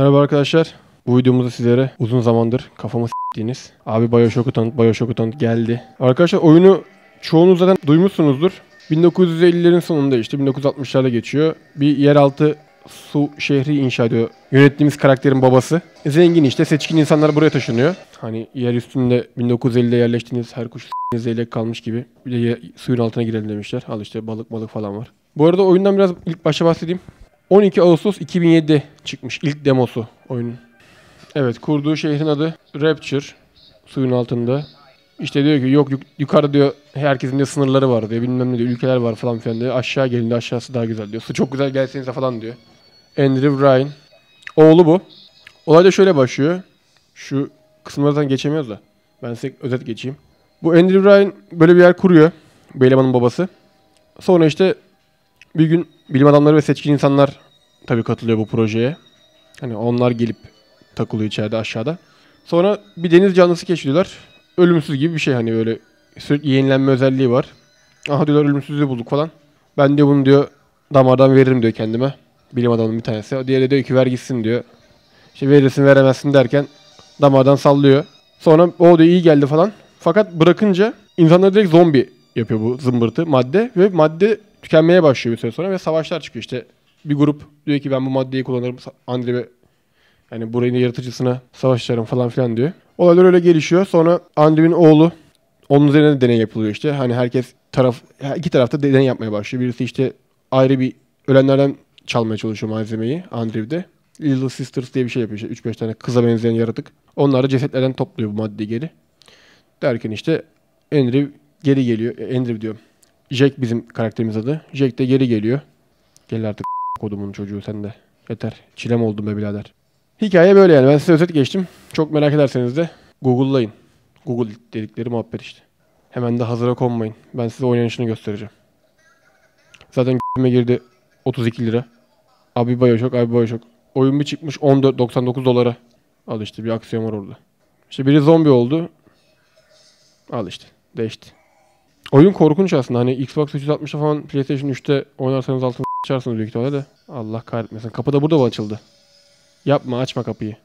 Merhaba arkadaşlar. Bu videomuzda sizlere uzun zamandır kafamı s**tiğiniz abi Bioshock'u tanıt, Bioshock'u tanıt geldi. Arkadaşlar oyunu çoğunuz zaten duymuşsunuzdur. 1950'lerin sonunda işte 1960'larda geçiyor. Bir yeraltı su şehri inşa ediyor. Yönettiğimiz karakterin babası. Zengin işte seçkin insanlar buraya taşınıyor. Hani yer üstünde 1950'de yerleştiğiniz her kuş zeylek kalmış gibi. Bir de suyun altına girelim demişler. Al işte balık balık falan var. Bu arada oyundan biraz ilk başta bahsedeyim. 12 Ağustos 2007 çıkmış ilk demosu oyunun. Evet kurduğu şehrin adı Rapture. Suyun altında. İşte diyor ki yok yuk- yukarı diyor herkesin de sınırları var diyor. Bilmem ne diyor ülkeler var falan filan diyor. Aşağı gelin diyor aşağısı daha güzel diyor. Su çok güzel gelsenize falan diyor. Andrew Ryan. Oğlu bu. Olay da şöyle başlıyor. Şu kısımlardan geçemiyoruz da. Ben size özet geçeyim. Bu Andrew Ryan böyle bir yer kuruyor. Bu babası. Sonra işte bir gün bilim adamları ve seçkin insanlar tabii katılıyor bu projeye. Hani onlar gelip takılıyor içeride aşağıda. Sonra bir deniz canlısı keşfediyorlar. Ölümsüz gibi bir şey hani böyle sürekli yenilenme özelliği var. Aha diyorlar ölümsüzlüğü bulduk falan. Ben diyor bunu diyor damardan veririm diyor kendime. Bilim adamının bir tanesi. O diğeri diyor ki ver gitsin diyor. İşte verirsin veremezsin derken damardan sallıyor. Sonra o diyor iyi geldi falan. Fakat bırakınca insanlar direkt zombi yapıyor bu zımbırtı madde ve madde tükenmeye başlıyor bir süre sonra ve savaşlar çıkıyor işte. Bir grup diyor ki ben bu maddeyi kullanırım. Andre yani burayın yaratıcısına savaş açarım falan filan diyor. Olaylar öyle gelişiyor. Sonra Andrew'in oğlu onun üzerine de deney yapılıyor işte. Hani herkes taraf iki tarafta deney yapmaya başlıyor. Birisi işte ayrı bir ölenlerden çalmaya çalışıyor malzemeyi Andrew'de. Little Sisters diye bir şey yapıyor. işte 3-5 tane kıza benzeyen yaratık. Onlar da cesetlerden topluyor bu maddeyi geri. Derken işte Andrew geri geliyor. Andrew diyor. Jack bizim karakterimiz adı. Jack de geri geliyor. Gel artık kodumun çocuğu sen de. Yeter. Çilem oldum be birader. Hikaye böyle yani. Ben size özet geçtim. Çok merak ederseniz de Google'layın. Google dedikleri muhabbet işte. Hemen de hazıra konmayın. Ben size oynanışını göstereceğim. Zaten g***me girdi 32 lira. Abi Bioshock, abi Bioshock. Oyun bir çıkmış 14.99 dolara. Al işte bir aksiyon var orada. İşte biri zombi oldu. Al işte. Değişti. Oyun korkunç aslında. Hani Xbox 360'da falan PlayStation 3'te oynarsanız altını açarsınız büyük ihtimalle de. Allah kahretmesin. Kapı da burada mı açıldı? Yapma açma kapıyı.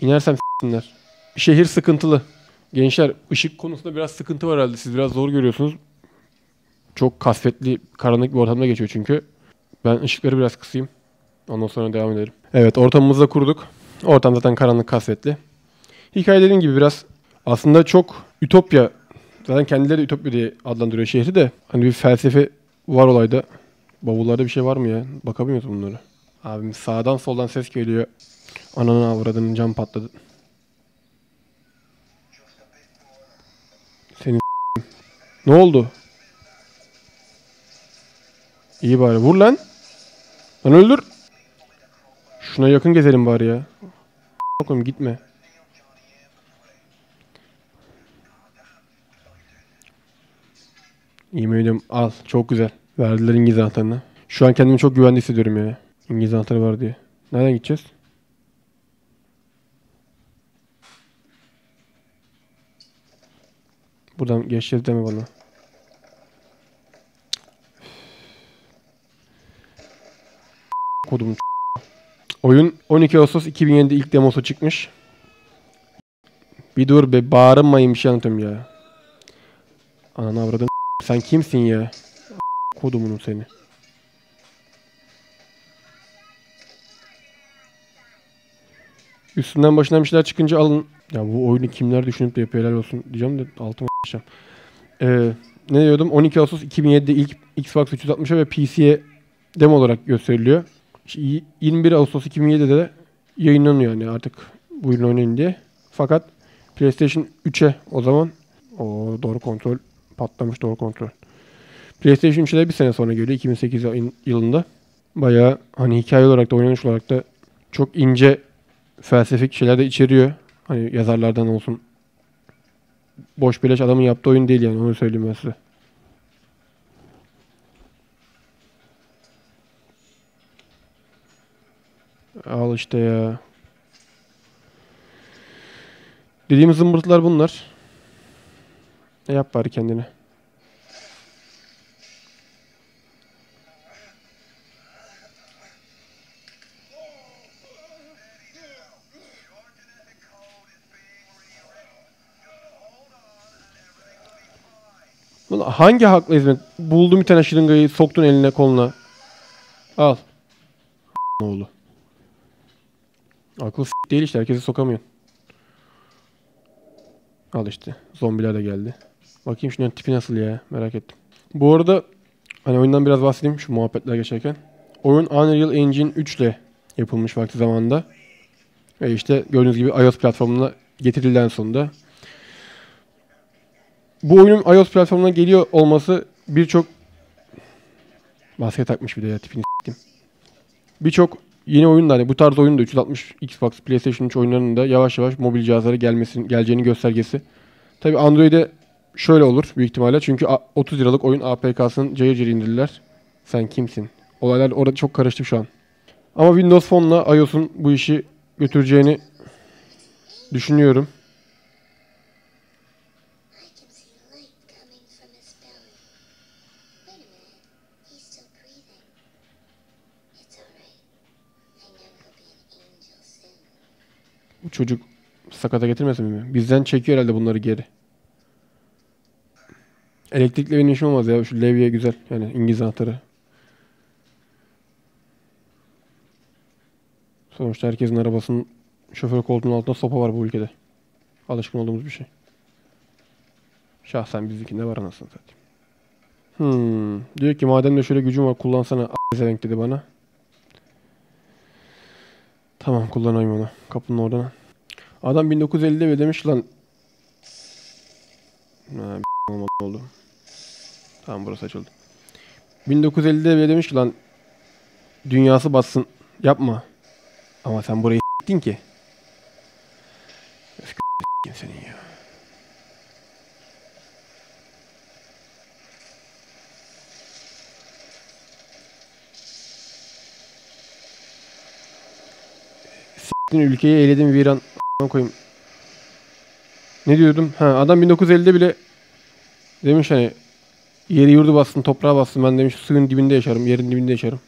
İnersem s**tinler. Şehir sıkıntılı. Gençler ışık konusunda biraz sıkıntı var herhalde. Siz biraz zor görüyorsunuz. Çok kasvetli, karanlık bir ortamda geçiyor çünkü. Ben ışıkları biraz kısayım. Ondan sonra devam edelim. Evet ortamımızı da kurduk. Ortam zaten karanlık, kasvetli. Hikaye dediğim gibi biraz aslında çok ütopya. Zaten kendileri ütopya diye adlandırıyor şehri de. Hani bir felsefe var olayda. Bavullarda bir şey var mı ya? Bakamıyoruz bunlara. Abim sağdan soldan ses geliyor. Ananın avradının cam patladı. Senin Ne oldu? İyi bari. Vur lan. Lan öldür. Şuna yakın gezelim bari ya. Bakın gitme. İyi mi Al. Çok güzel. Verdiler İngiliz anahtarını. Şu an kendimi çok güvende hissediyorum ya. İngiliz anahtarı var diye. Nereden gideceğiz? Buradan geçeceğiz deme bana. Kodum Oyun 12 Ağustos 2007'de ilk demosu çıkmış. Bir dur be bağırmayın bir şey anlatıyorum ya. Ananı avradın. Sen kimsin ya? Kodumunun seni. Üstünden başından bir şeyler çıkınca alın. Ya bu oyunu kimler düşünüp de yapıyor olsun diyeceğim de altıma a**acağım. Ee, ne diyordum? 12 Ağustos 2007'de ilk Xbox 360'a ve PC'ye demo olarak gösteriliyor. İşte y- 21 Ağustos 2007'de de yayınlanıyor yani artık buyurun oynayın diye. Fakat PlayStation 3'e o zaman o doğru kontrol patlamış doğru kontrol. PlayStation 3'e de bir sene sonra geliyor 2008 yıl- yılında. Bayağı hani hikaye olarak da oynanış olarak da çok ince felsefik şeyler de içeriyor. Hani yazarlardan olsun. Boş beleş adamın yaptığı oyun değil yani onu söyleyeyim ben size. Al işte ya. Dediğimiz zımbırtılar bunlar. Yap bari kendini. Bunu hangi hakla hizmet? Buldum bir tane şırıngayı soktun eline koluna. Al. Oğlu. Akıl değil işte herkesi sokamıyorsun. Al işte. Zombiler de geldi. Bakayım şunun tipi nasıl ya merak ettim. Bu arada hani oyundan biraz bahsedeyim şu muhabbetler geçerken. Oyun Unreal Engine 3 ile yapılmış vakti zamanında. Ve işte gördüğünüz gibi iOS platformuna getirilden sonunda. Bu oyunun iOS platformuna geliyor olması birçok maske takmış bir de ya tipini. Birçok yeni oyun da hani bu tarz oyun da 360 Xbox, PlayStation 3 oyunlarının da yavaş yavaş mobil cihazlara gelmesinin geleceğini göstergesi. Tabi Android'e şöyle olur büyük ihtimalle çünkü a- 30 liralık oyun APK'sını cayır cayır indirdiler. Sen kimsin? Olaylar orada çok karıştı şu an. Ama Windows Phone'la iOS'un bu işi götüreceğini düşünüyorum. Bu çocuk sakata getirmesin mi? Bizden çekiyor herhalde bunları geri. Elektrikle benim işim olmaz ya. Şu levye güzel. Yani İngiliz anahtarı. Sonuçta herkesin arabasının şoför koltuğunun altında sopa var bu ülkede. Alışkın olduğumuz bir şey. Şahsen bizimkinde var anasını satayım. Hmm. Diyor ki madem de şöyle gücüm var kullansana a**zevenk dedi bana. Tamam kullanayım onu. Kapının oradan. Adam 1950'de ve demiş lan. Ha, oldu. Tamam burası açıldı. 1950'de ve demiş ki lan dünyası batsın yapma. Ama sen burayı s**tin ki. S**tin senin ya. S**tin ülkeyi eyledim viran. Koyayım. Ne diyordum? Ha, adam 1950'de bile demiş hani yeri yurdu bassın, toprağa bassın. Ben demiş suyun dibinde yaşarım, yerin dibinde yaşarım.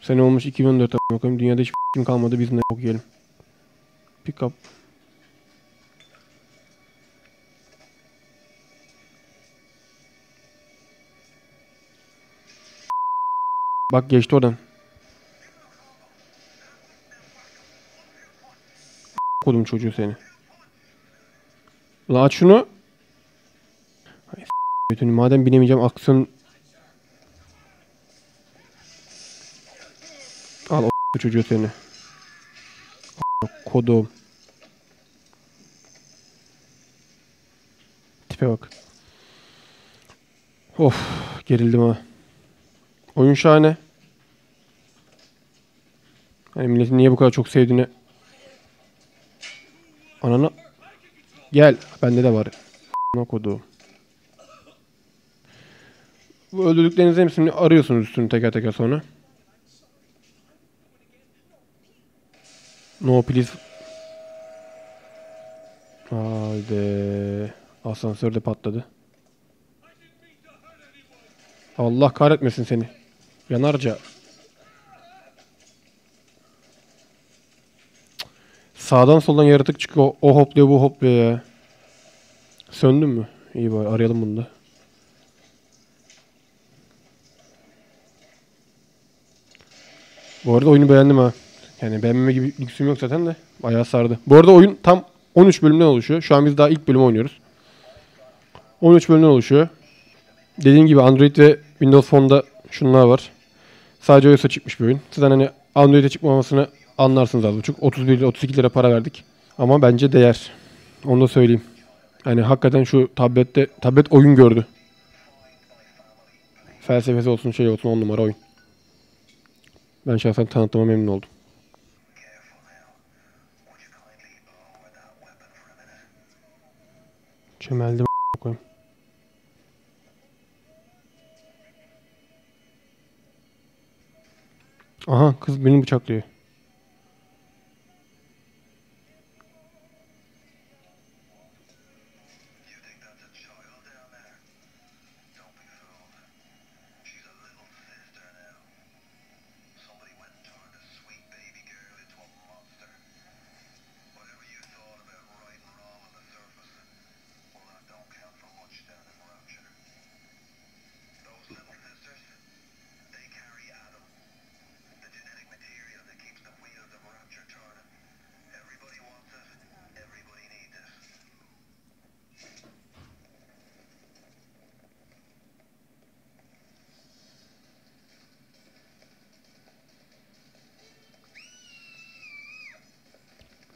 Sene olmuş 2014 a**ına koyayım. Dünyada hiç kim kalmadı. Biz ne yok. Pick up. Bak geçti oradan. Kodum çocuğu seni. La aç şunu. Ay, madem binemeyeceğim aksiyon Al o çocuğu seni. Kodum. Tipe bak. Of gerildim ha. Oyun şahane. Hani milletin niye bu kadar çok sevdiğini Ananı Gel. Bende de var. Ne kodu. Bu öldürdüklerinizin hepsini arıyorsunuz üstünü teker teker sonra. No please. Haydi. Asansör de patladı. Allah kahretmesin seni. Yanarca. Sağdan soldan yaratık çıkıyor. O hopluyor bu hopluyor ya. Söndün mü? İyi bari arayalım bunu da. Bu arada oyunu beğendim ha. Yani beğenmeme gibi lüksüm yok zaten de. Bayağı sardı. Bu arada oyun tam 13 bölümden oluşuyor. Şu an biz daha ilk bölümü oynuyoruz. 13 bölümden oluşuyor. Dediğim gibi Android ve Windows Phone'da şunlar var. Sadece iOS'a çıkmış bir oyun. Sizden hani Android'e çıkmamasını anlarsınız az buçuk. 31 ile 32 lira para verdik. Ama bence değer. Onu da söyleyeyim. Yani hakikaten şu tablette tablet oyun gördü. Felsefesi olsun şey olsun on numara oyun. Ben şahsen tanıtıma memnun oldum. Çömeldim koyayım. Aha kız beni bıçaklıyor.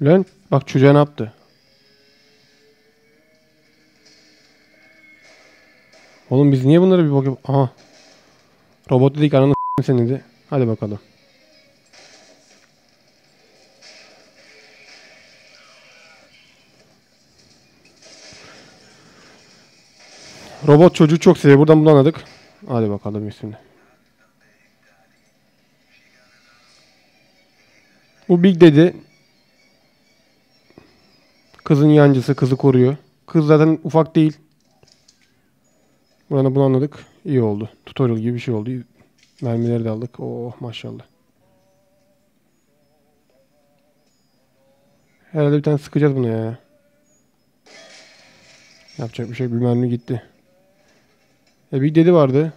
Lan bak çocuğa ne yaptı? Oğlum biz niye bunlara bir bakıp... Aha. Robot dedik ananı s**tim seni de. Hadi bakalım. Robot çocuğu çok seviyor. Buradan bunu anladık. Hadi bakalım bismillah. Bu Big Daddy kızın yancısı. Kızı koruyor. Kız zaten ufak değil. Buradan bunu anladık. İyi oldu. Tutorial gibi bir şey oldu. Mermileri de aldık. Oh maşallah. Herhalde bir tane sıkacağız bunu ya. Yapacak bir şey. Bir mermi gitti. E Big Daddy vardı.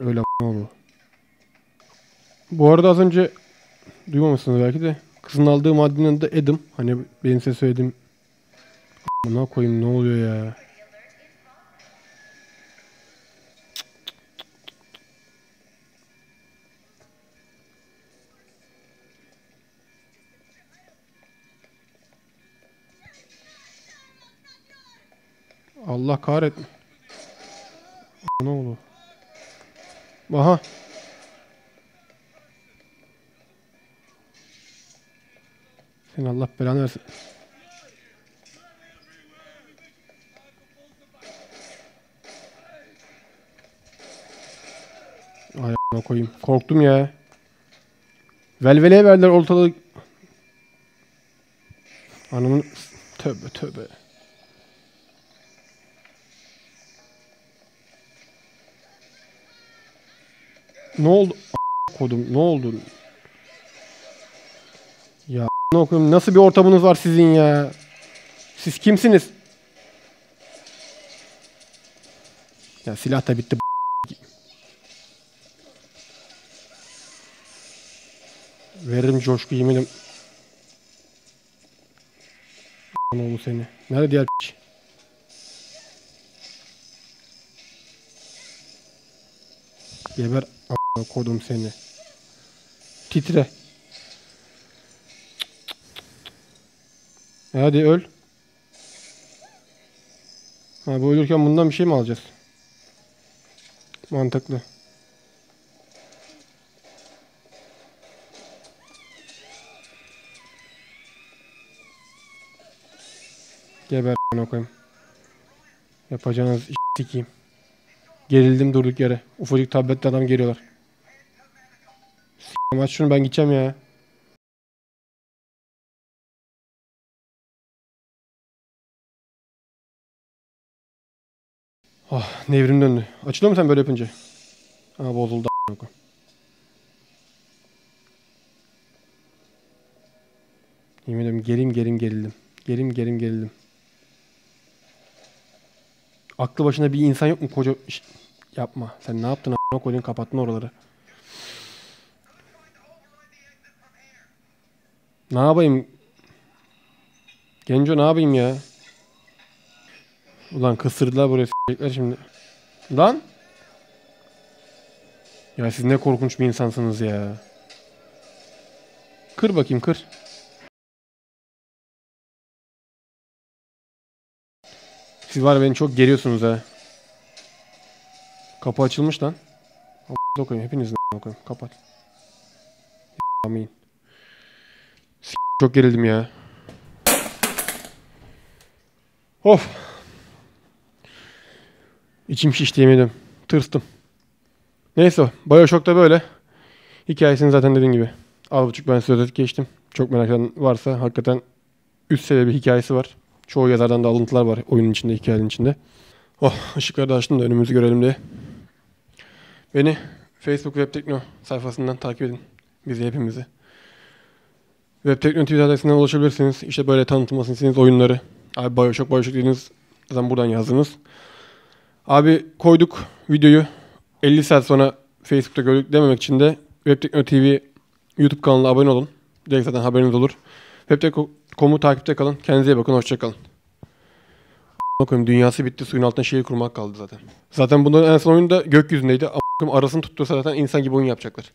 Öyle bu. Bu arada az önce duymamışsınız belki de. Kızın aldığı maddenin adı Adam. Hani benim size söylediğim Buna koyayım ne oluyor ya? Allah kahretme. Ne oldu? Aha. Sen Allah belanı versin. Ay a**ına koyayım. Korktum ya. Velveleye verdiler ortalığı. Anamın tövbe tövbe. Ne oldu? A** kodum ne oldu? Okuyayım nasıl bir ortamınız var sizin ya? Siz kimsiniz? Ya silah da bitti. Veririm coşku yeminim. Oldu seni? Nerede diğer piç? Geber a**ına kodum seni. Titre. E hadi öl. Ha bu ölürken bundan bir şey mi alacağız? Mantıklı. Geber koyayım. Yapacağınız iş sikeyim. Gerildim durduk yere. Ufacık tabletli adam geliyorlar. S**eyim, aç şunu ben gideceğim ya. Ah nevrim döndü. Açılıyor mu sen böyle yapınca? Ha bozuldu. Yemin ederim gerim gerim gerildim. Gerim gerim gerildim. Aklı başında bir insan yok mu koca... Şşt, yapma. Sen ne yaptın a**ına koydun kapattın oraları. Ne yapayım? Genco ne yapayım ya? Ulan kısırdılar buraya s**ecekler şimdi. Lan! Ya siz ne korkunç bir insansınız ya. Kır bakayım kır. Siz var beni çok geriyorsunuz ha. Kapı açılmış lan. A**ına koyayım hepinizin koyayım. Kapat. Amin. Çok gerildim ya. Of. İçim şişti yemin. Tırstım. Neyse Bioshock da böyle. Hikayesini zaten dediğim gibi. Al buçuk ben size özet geçtim. Çok merak eden varsa hakikaten üst seviye bir hikayesi var. Çoğu yazardan da alıntılar var oyunun içinde, hikayenin içinde. Oh ışıkları da açtım da önümüzü görelim diye. Beni Facebook Web Tekno sayfasından takip edin. Bizi hepimizi. Web Tekno TV adresinden ulaşabilirsiniz. İşte böyle tanıtılmasını istediğiniz oyunları. Abi Bioshock, Bioshock dediğiniz zaten buradan yazdınız. Abi koyduk videoyu. 50 saat sonra Facebook'ta gördük dememek için de Web Tekno TV YouTube kanalına abone olun. Direkt zaten haberiniz olur. Webtekno.com'u takipte kalın. Kendinize iyi bakın. Hoşçakalın. Bakın dünyası bitti. Suyun altına şehir kurmak kaldı zaten. Zaten bunların en son oyunu da gökyüzündeydi. Arasını tuttursa zaten insan gibi oyun yapacaklar.